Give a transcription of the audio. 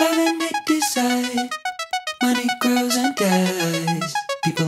Love and they decide. Money grows and dies.